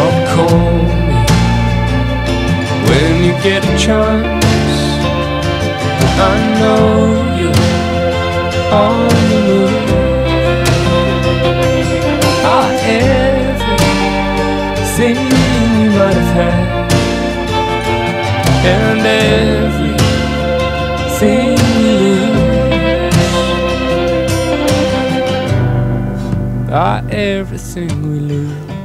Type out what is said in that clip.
Oh, call me when you get a chance. I know you're on the move. Ah, everything you might have had, and everything Ah, everything we lose.